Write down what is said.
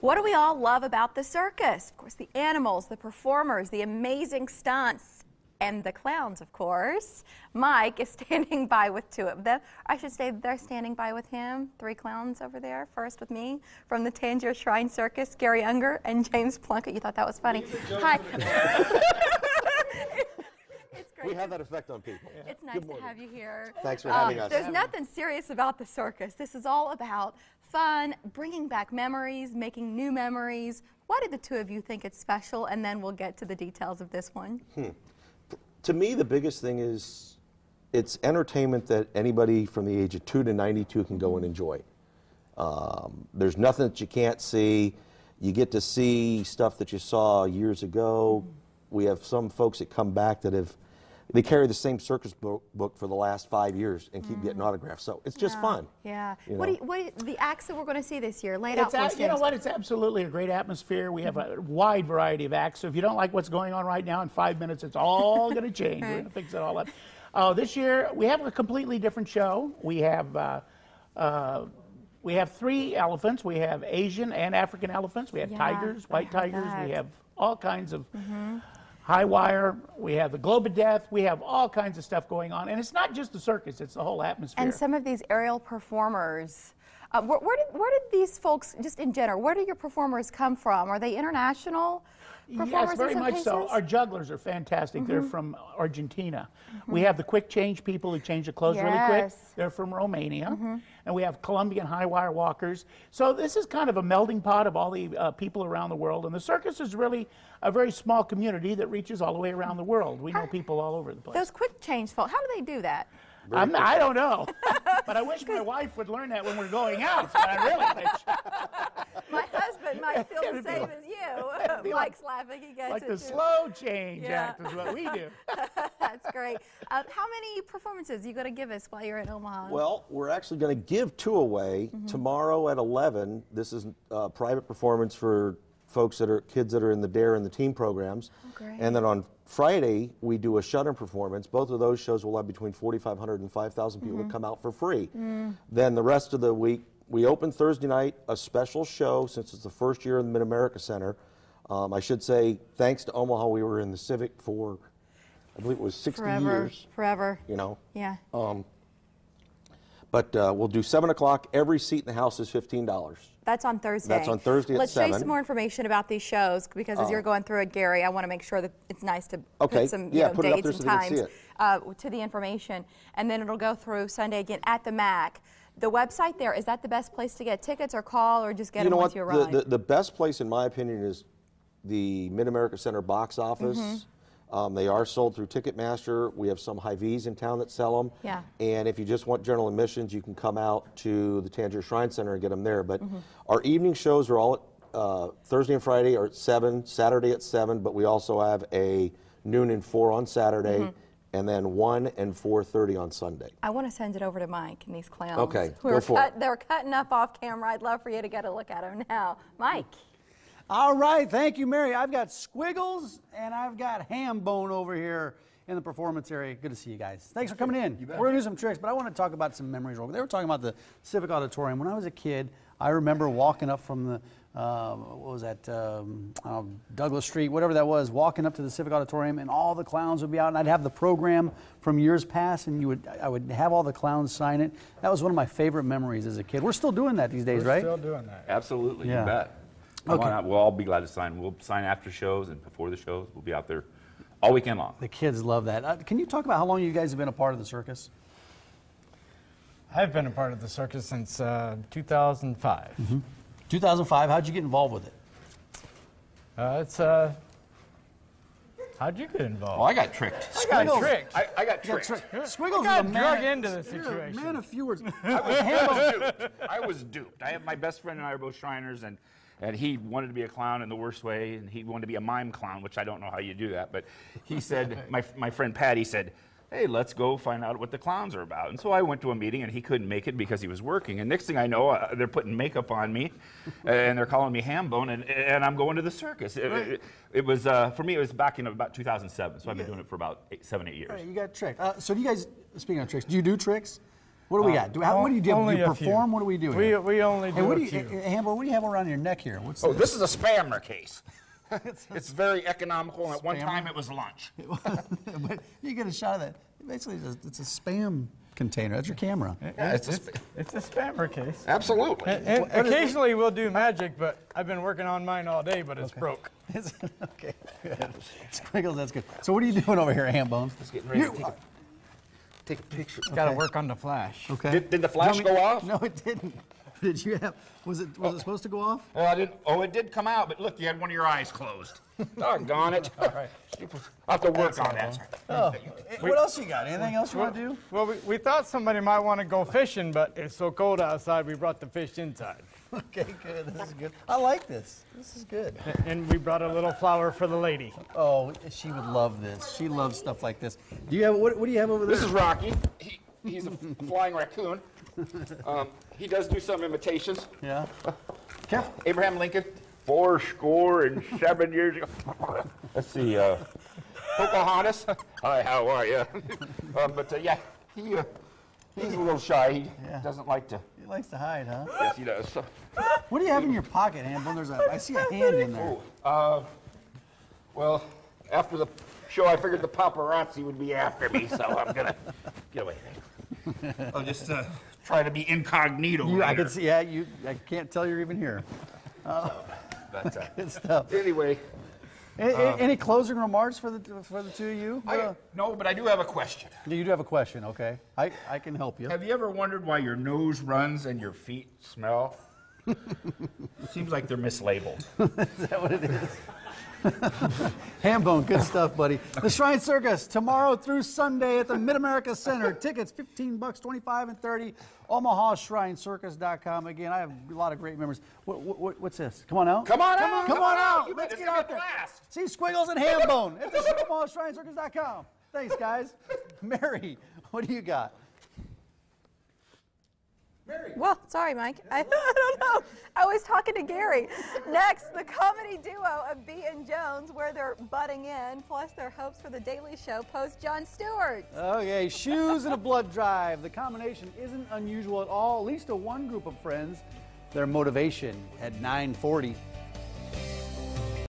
What do we all love about the circus? Of course, the animals, the performers, the amazing stunts, and the clowns, of course. Mike is standing by with two of them. I should say they're standing by with him. Three clowns over there. First with me from the Tangier Shrine Circus, Gary Unger and James Plunkett. You thought that was funny. Hi. it's great. We have that effect on people. It's nice to have you here. Thanks for Um, having us. There's nothing serious about the circus. This is all about fun, bringing back memories, making new memories. Why did the two of you think it's special? And then we'll get to the details of this one. To me, the biggest thing is it's entertainment that anybody from the age of 2 to 92 can go and enjoy. Um, there's nothing that you can't see. You get to see stuff that you saw years ago. We have some folks that come back that have, they carry the same circus book, book for the last five years and keep getting autographs. So it's just Yeah, fun. Yeah. you What, do know. you, what the acts that we're going to see this year? Lay it It's out for a- you know what? It's absolutely a great atmosphere. We have a wide variety of acts. So if you don't like what's going on right now, in five minutes, it's all going to change. We're going to fix it all up. Uh, this year, we have a completely different show. We have uh, uh, we have three elephants. We have Asian and African elephants. We have Yeah, tigers, white heard tigers. that. We have all kinds of high wire. We have the globe of death. We have all kinds of stuff going on. And it's not just the circus; it's the whole atmosphere. And some of these aerial performers. Uh, where, where, did, where did these folks, just in general, where do your performers come from? Are they international Yes, in very some much cases? so. Our jugglers are fantastic. They're Mm-hmm. from Argentina. We have the quick change people who change the clothes really quick. Yes. They're from Romania. And we have Colombian high wire walkers. So this is kind of a melding pot of all the uh, people around the world. And the circus is really a very small community that reaches all the way around the world. We know people all over the place. Those quick change folks, how do they do that? I'm not- I don't know. but I wish my wife would learn that when we're going out. But I really wish. My husband might feel the same like- as you. be Mike's laughing, he gets Like it the too. slow change Yeah. act is what we do. That's great. Uh, how many performances are you going to give us while you're at Omaha? Well, we're actually going to give two away mm-hmm. tomorrow at 11. This is a private performance for folks that are kids that are in the DARE and the team programs. Oh, great. And then on Friday, we do a shutter performance. Both of those shows will have between 4,500 and 5,000 people that come out for free. Mm. Then the rest of the week, we open Thursday night a special show since it's the first year in the Mid America Center. Um, I should say, thanks to Omaha, we were in the Civic for, I believe it was 60 forever, years. forever. You know, Yeah. but uh, we'll do seven o'clock. Every seat in the house is fifteen dollars. That's on Thursday. That's on Thursday at Let's show you some more information about these shows because as you're going through it, Gary, I want to make sure that it's nice to Okay, put some you yeah, know, put dates and so they can see times uh, to the information, and then it'll go through Sunday again at the MAC. The website there is that the best place to get tickets or call or just get You them know once what? you The, arrive. the, the best place, in my opinion, is the Mid America Center box office. Mm-hmm. Um, they are sold through Ticketmaster. We have some Hy-Vee's in town that sell them. Yeah. And if you just want general admissions, you can come out to the Tangier Shrine Center and get them there. But Mm-hmm. our evening shows are all at uh, Thursday and Friday are at 7, Saturday at 7, but we also have a noon and 4 on Saturday, Mm-hmm. And then 1 and 4.30 on Sunday. I want to send it over to Mike and these clowns. Okay, who go are for cut, it. They're cutting up off camera. I'd love for you to get a look at them now. Mike. All right, thank you, Mary. I've got squiggles and I've got Hambone over here in the performance area. Good to see you guys. Thanks for coming in. We're gonna do some tricks, but I want to talk about some memories. They were talking about the Civic Auditorium. When I was a kid, I remember walking up from the uh, what was that um, uh, Douglas Street, whatever that was, walking up to the Civic Auditorium, and all the clowns would be out, and I'd have the program from years past, and you would I would have all the clowns sign it. That was one of my favorite memories as a kid. We're still doing that these days, We're right? still doing that. Absolutely, Yeah. you bet. Come Okay. on out. We'll all be glad to sign. We'll sign after shows and before the shows. We'll be out there all weekend long. The kids love that. Uh, can you talk about how long you guys have been a part of the circus? I've been a part of the circus since uh, 2005. 2005. How'd you get involved with it? Uh, it's uh, how'd you get involved? Oh. I got tricked. I got Squiggles. tricked. I, I got You got tricked. tricked. Squiggles got is a man. drug into the situation. Man of few words. I was duped. I was duped. I have my best friend and I are both Shriners, and and he wanted to be a clown in the worst way, and he wanted to be a mime clown, which I don't know how you do that. But he said, my my friend Patty said. Hey, let's go find out what the clowns are about. And so I went to a meeting, and he couldn't make it because he was working. And next thing I know, uh, they're putting makeup on me, and they're calling me Hambone, and, and I'm going to the circus. It, it, it was uh, for me. It was back in about 2007, so I've been doing it for about eight, seven, eight years. All right, you got tricked. Uh, so do you guys, speaking of tricks, do you do tricks? What do we got? Do, how, what do you do? Only Do you a few. perform? What do we do? We, here? we only do Hey, what a do you, few. eh, Hambo, what do you have around your neck here? What's Oh, this is a spammer case. it's very economical, and at one time it was lunch. but you get a shot of that. Basically, it's a, it's a spam container. That's your camera. Yeah, it's a it's, sp- it's a spammer case. Absolutely. And, and occasionally we'll do magic, but I've been working on mine all day, but it's broke. It's- okay, good. Squiggles, that's good. So what are you doing over here, Hambones? Just getting ready to take a, take a picture. Got to work on the flash. Okay. Did- did the flash Do go off? No, it didn't. Did you have? Was it was it oh. supposed to go off? Well, I didn't. Oh, it did come out, but look, you had one of your eyes closed. Doggone it. All right. I'll have to work on that. Oh, what else you got? Anything else you want to do? Well, we, we thought somebody might want to go fishing, but it's so cold outside, we brought the fish inside. Okay, good. This is good. I like this. This is good. And we brought a little flower for the lady. Oh, she would love this. She loves stuff like this. Do you have what? What do you have over there? This is Rocky. He, he's a flying raccoon. Um, he does do some imitations. yeah. Careful. Abraham Lincoln, four score and seven years ago. Let's see, uh, Pocahontas. Hi, how are you? um, but uh, yeah, he, uh, he's a little shy. He Yeah. doesn't like to. He likes to hide, huh? Yes, he does. What do you have in your pocket, Hambone? There's a. I see a hand in there. uh, well, after the show, I figured the paparazzi would be after me, so I'm gonna get away. I'll just uh, try to be incognito. You, I later. can see. Yeah, you. I can't tell you're even here. But, uh, Good stuff. anyway, Any, any closing remarks for the for the two of you? I, Uh, no, but I do have a question. you do have a question, okay? I, I can help you. Have you ever wondered why your nose runs and your feet smell? Seems like they're mislabeled. Hambone, good stuff, buddy. The Shrine Circus tomorrow through Sunday at the Mid America Center. Tickets 15 bucks, 25 and 30. OmahaShrineCircus.com. Again, I have a lot of great members. What, what, what's this? Come on out. Come on out, Come, come on on out. Let's get out there. blast. See Squiggles and Hambone at the OmahaShrineCircus.com. Thanks, guys. Mary, what do you got? Well, sorry, Mike. I, I don't know. I was talking to Gary. Next, the comedy duo of B and Jones, where they're butting in, plus their hopes for the Daily Show, post Jon Stewart. Okay, shoes and a blood drive. The combination isn't unusual at all, at least to one group of friends. Their motivation at 940.